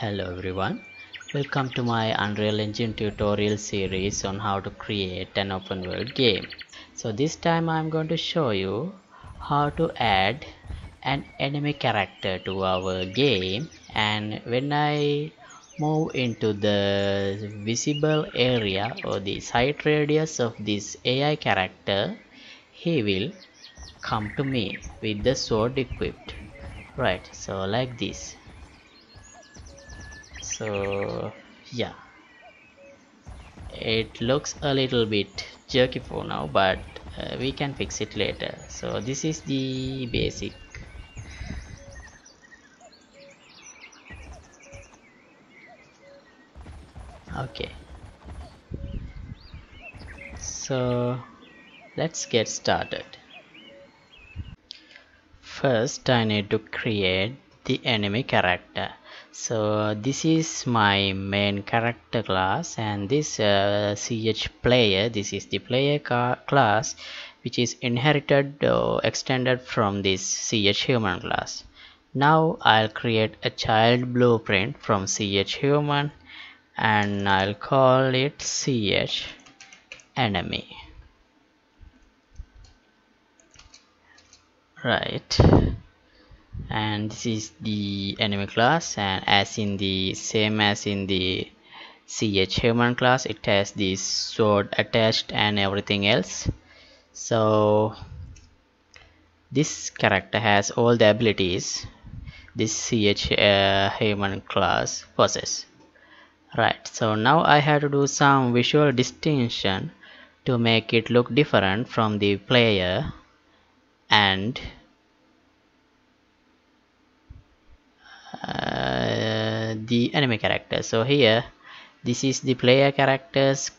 Hello everyone, welcome to my Unreal Engine tutorial series on how to create an open world game. So this time I'm going to show you how to add an enemy character to our game and when I move into the visible area or the sight radius of this AI character, he will come to me with the sword equipped. Right, so like this so yeah. It looks a little bit jerky for now but uh, we can fix it later. So this is the basic. Okay. So let's get started. First I need to create the enemy character so this is my main character class and this uh, ch player this is the player class which is inherited or extended from this ch human class. Now i'll create a child blueprint from ch human and i'll call it ch enemy. Right and this is the enemy class and as in the same as in the ch human class it has this sword attached and everything else. So this character has all the abilities this ch uh, human class possesses right so now i have to do some visual distinction to make it look different from the player and Uh, the enemy character so here this is the player characters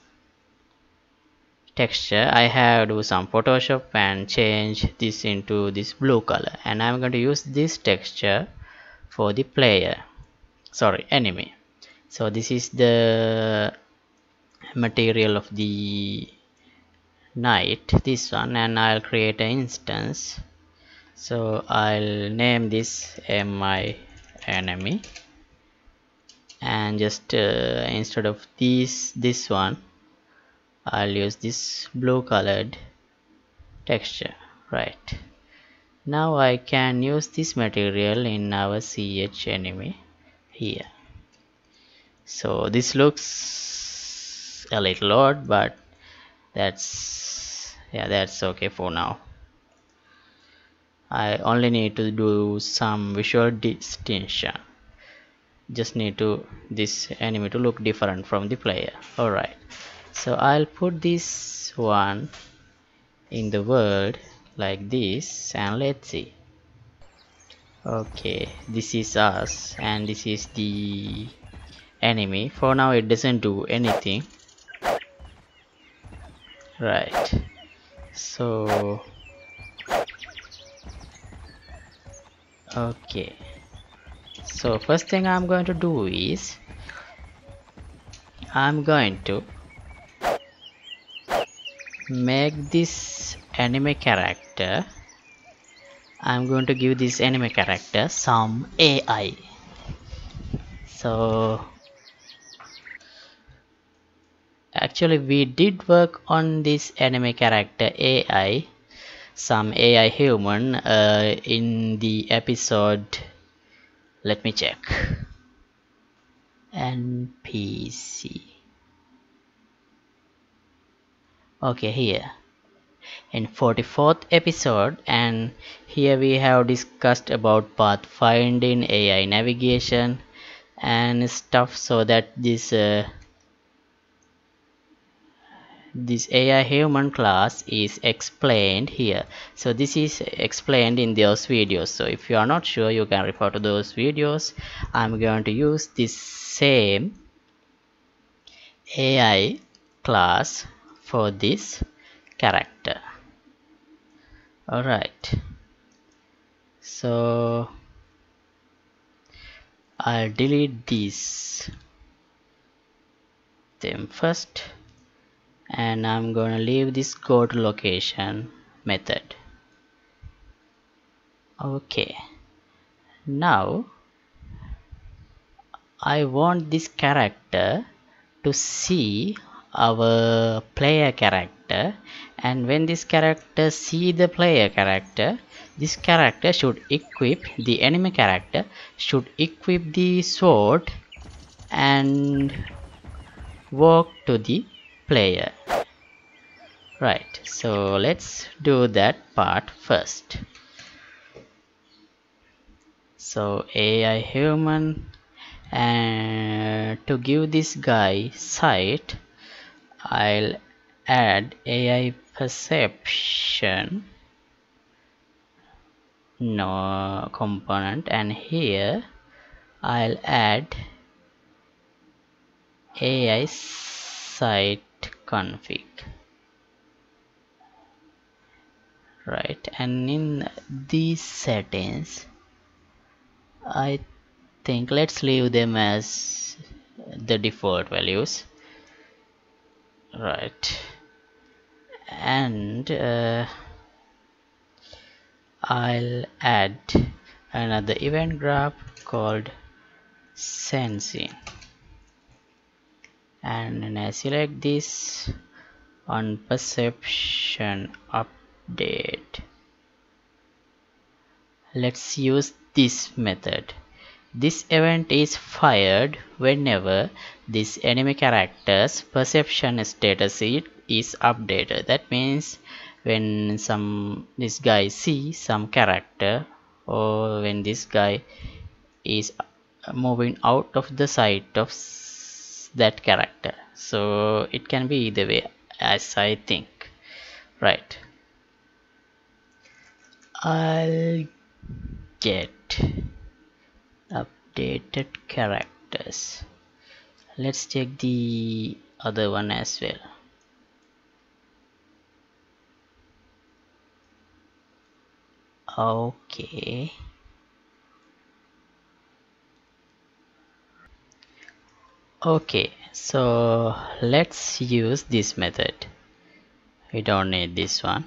texture. I have do some Photoshop and change this into this blue color. And I'm going to use this texture for the player. Sorry enemy so this is the material of the knight this one and I'll create an instance. So I'll name this mi enemy. And just uh, instead of this this one I'll use this blue colored texture. Right. Now I can use this material in our ch enemy here. So this looks a little odd but that's yeah that's okay for now I only need to do some visual distinction. Just need to this enemy to look different from the player. Alright. So I'll put this one in the world like this and let's see. Okay this is us and this is the enemy. For now it doesn't do anything. Right. So okay. So first thing I'm going to do is I'm going to make this anime character. I'm going to give this anime character some AI so actually we did work on this anime character AI some AI human uh, in the episode let me check NPC okay here. In 44th episode and here we have discussed about pathfinding AI navigation and stuff so that this uh, this AI human class is explained here. So this is explained in those videos. So if you are not sure you can refer to those videos. I'm going to use this same AI class for this character. Alright. So I'll delete this. Them first and I'm gonna leave this go to location method. Okay. Now I want this character to see our player character and when this character see the player character this character should equip the enemy character should equip the sword and walk to the player. Right so let's do that part first. So AI human and to give this guy sight I'll add AI perception no component and here I'll add AI sight config. Right and in these settings I think let's leave them as the default values. Right and uh, I'll add another event graph called sensing and I select this on perception update. Let's use this method. This event is fired whenever this enemy character's perception status is updated. That means when some this guy see some character or when this guy is moving out of the sight of that character. So it can be either way as I think. Right. I'll get updated characters. Let's check the other one as well. Okay okay so let's use this method. We don't need this one.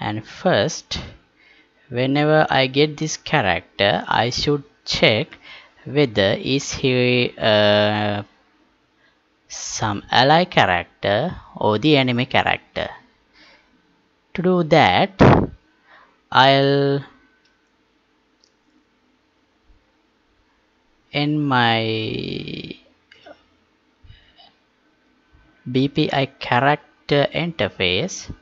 And first whenever I get this character I should check whether is he uh, some ally character or the enemy character. To do that I'll in my BPI character interface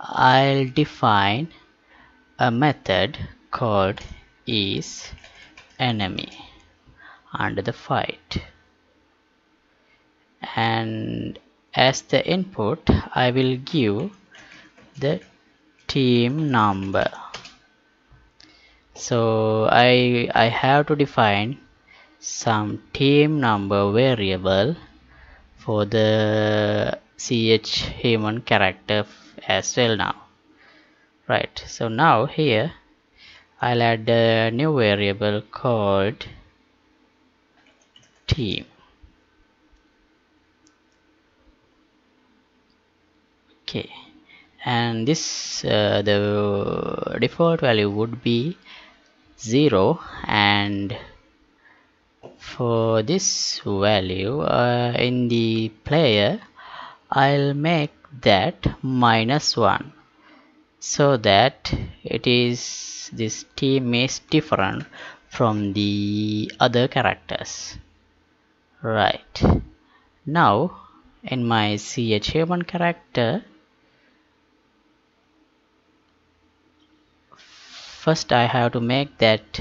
I'll define a method called is enemy under the fight. And as the input I will give the team number. So I I have to define some team number variable for the ch human character as well now. Right so now here I'll add a new variable called team. Okay and this uh, the default value would be 0 and for this value uh, in the player I'll make that minus 1 so that it is this team is different from the other characters. Right. Now in my CHA1 character first I have to make that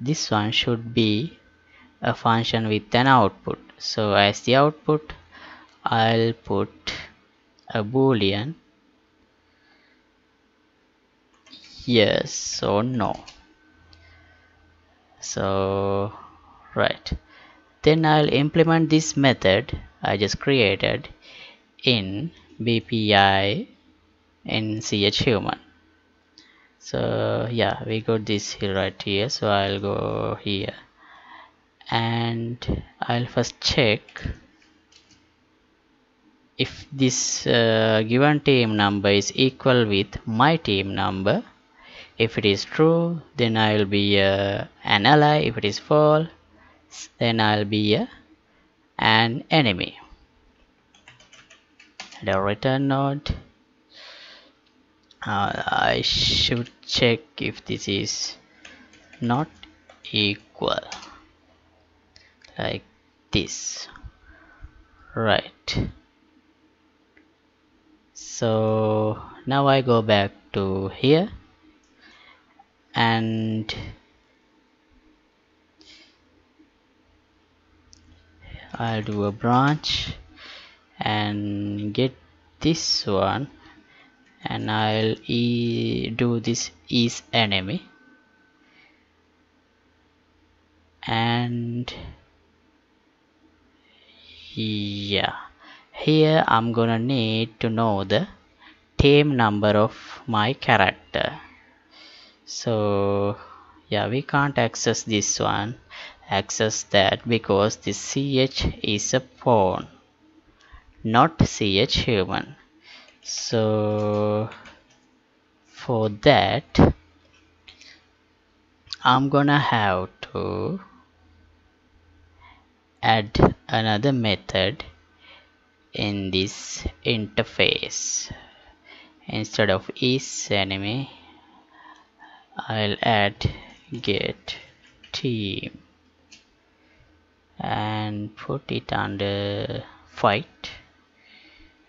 this one should be a function with an output. So as the output I'll put a boolean. Yes or no. So right. Then I'll implement this method I just created in BPI in CH human so yeah we got this here right here so I'll go here. And I'll first check if this uh, given team number is equal with my team number. If it is true then I will be uh, an ally. If it is false then I'll be a, an enemy. The return node uh, I should check if this is not equal like this. Right. So now I go back to here and I'll do a branch and get this one and I'll e do this is enemy. And yeah here I'm gonna need to know the team number of my character. So yeah we can't access this one. Access that because this ch is a pawn not ch human so for that I'm gonna have to add another method in this interface. Instead of is enemy I'll add get team and put it under fight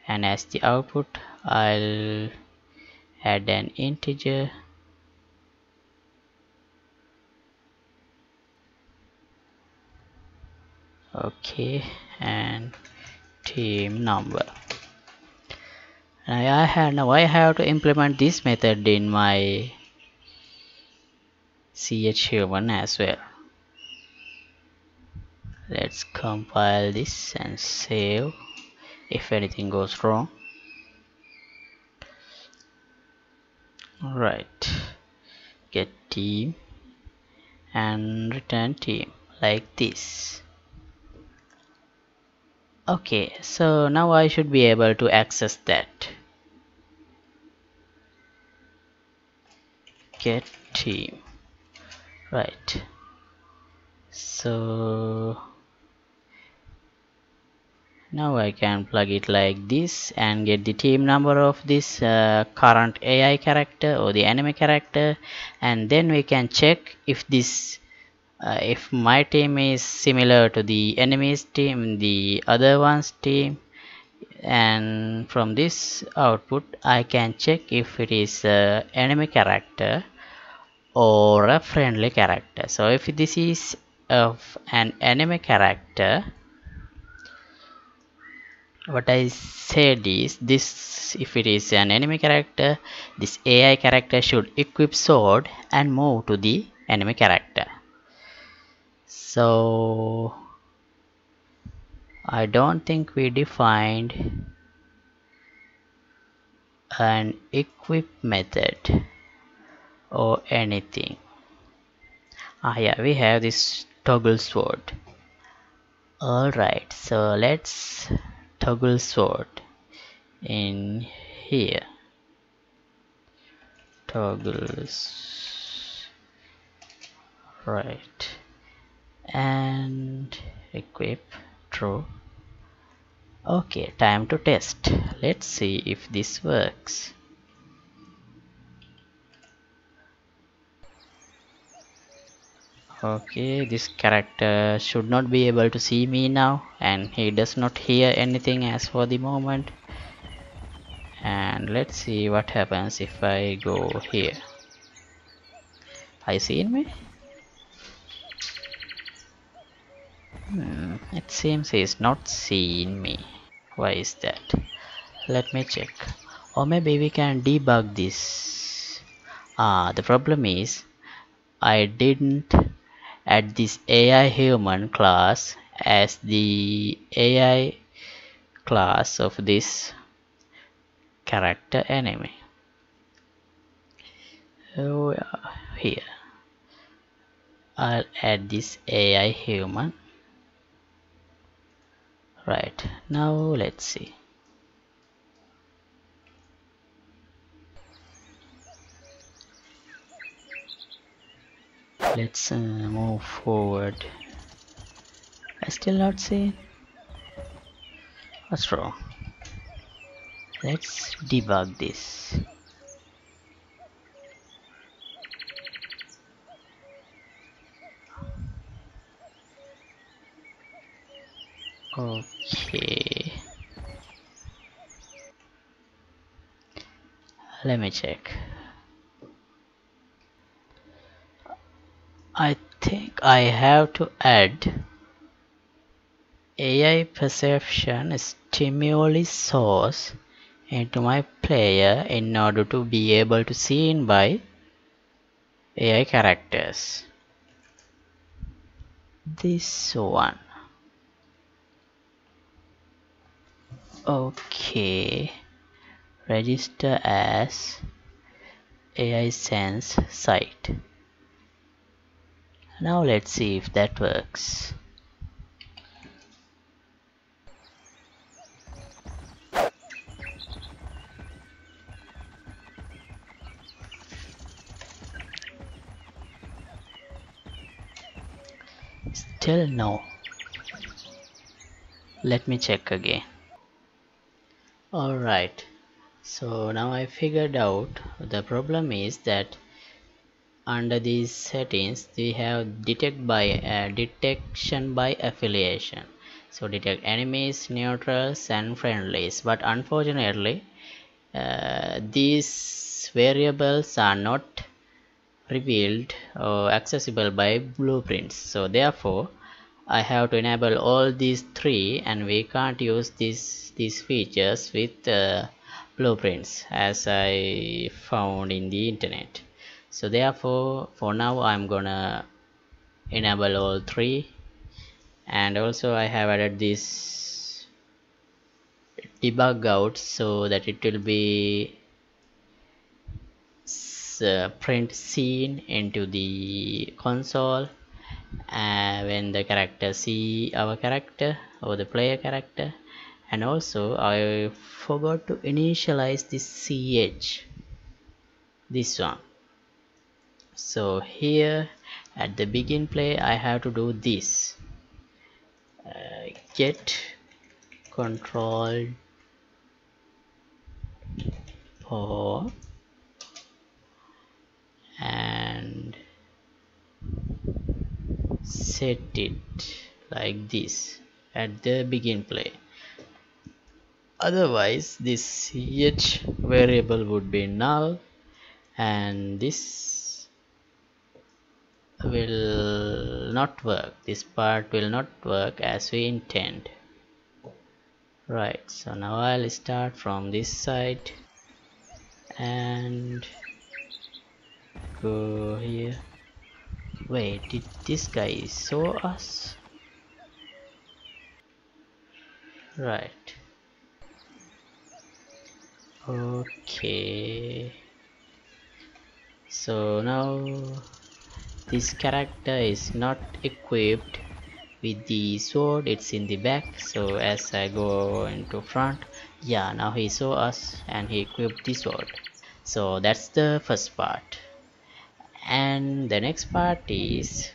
and as the output I'll add an integer. Okay and team number. Now I have now I have to implement this method in my ch human as well. Let's compile this and save if anything goes wrong. Right get team and return team like this. Okay so now I should be able to access that. Get team. Right. So now I can plug it like this and get the team number of this uh, current AI character or the enemy character. And then we can check if this uh, if my team is similar to the enemy's team the other one's team. And from this output I can check if it is a enemy character or a friendly character. So if this is of an enemy character what I said is this if it is an enemy character this AI character should equip sword and move to the enemy character. So I don't think we defined an equip method or anything. Ah yeah we have this toggle sword. Alright so let's toggle sword in here. Toggles. Right. And equip. True. Okay time to test. Let's see if this works okay this character should not be able to see me now and he does not hear anything as for the moment. And let's see what happens if I go here. Are you seeing me? Hmm, it seems he's not seeing me. Why is that? Let me check. Or maybe we can debug this. Ah the problem is I didn't add this AI human class as the AI class of this character enemy. Oh, here. I'll add this AI human. Right, now let's see. Let's uh, move forward. I still not see what's wrong let's debug this. Okay. Let me check I think I have to add AI perception stimuli source into my player in order to be able to seen by AI characters. This one. Okay. Register as AI sense sight now let's see if that works. Still no. Let me check again. Alright so now I figured out the problem is that under these settings we have detect by uh, detection by affiliation. So detect enemies neutrals and friendlies. But unfortunately uh, these variables are not revealed or accessible by blueprints. So therefore I have to enable all these three and we can't use these these features with uh, blueprints as I found in the internet so therefore for now I'm gonna enable all three. And also I have added this debug out so that it will be uh, print scene into the console. Uh, when the character see our character or the player character. And also I forgot to initialize this CH this one so here at the begin play I have to do this. Uh, get control for and set it like this at the begin play. Otherwise this ch variable would be null and this will not work. This part will not work as we intend. Right so now I'll start from this side and go here. Wait did this guy saw us? Right. Okay. So now this character is not equipped with the sword. It's in the back so as I go into front yeah now he saw us and he equipped the sword. So that's the first part. And the next part is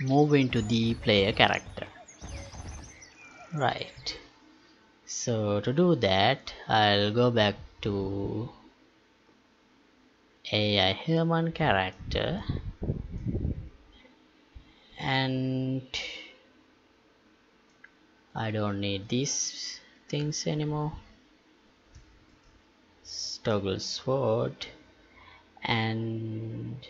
move into the player character. Right. So to do that I'll go back to AI human character and I don't need these things anymore. Toggle sword and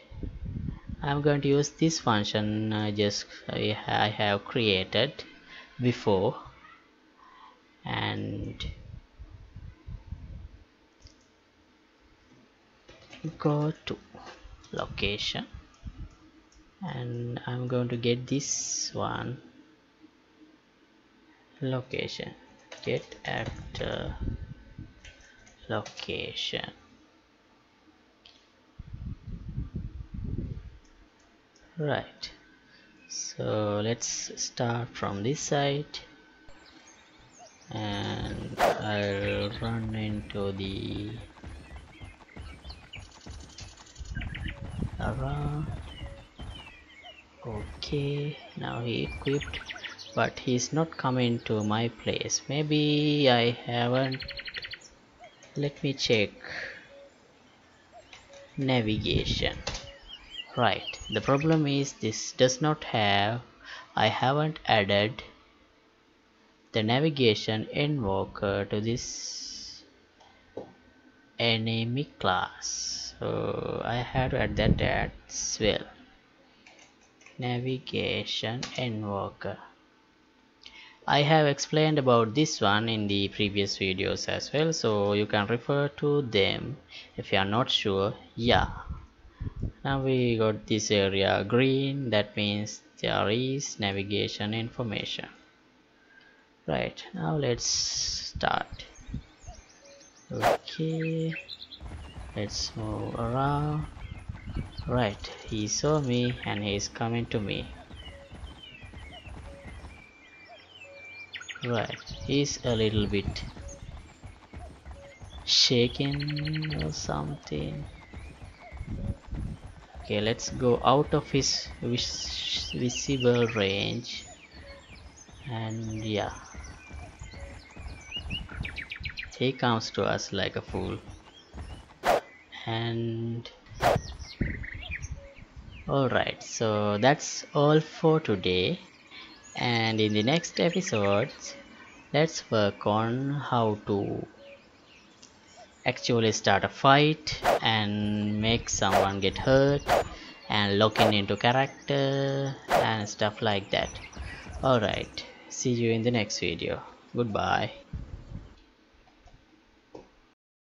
I'm going to use this function I just I, I have created before and go to location. And I'm going to get this one. Location. Get actor uh, location. Right. So let's start from this side. And I'll run into the okay now he equipped but he's not coming to my place. Maybe I haven't. Let me check. Navigation. Right the problem is this does not have I haven't added the navigation invoker to this enemy class. So I have to add that as well. Navigation invoker. I have explained about this one in the previous videos as well so you can refer to them if you are not sure. Yeah. Now we got this area green. That means there is navigation information. Right. Now let's start okay. Let's move around. Right he saw me and he's coming to me. Right he's a little bit shaking or something. Okay let's go out of his vis visible range. And yeah he comes to us like a fool. And alright so that's all for today. And in the next episode let's work on how to actually start a fight and make someone get hurt and lock in into character and stuff like that. Alright see you in the next video. Goodbye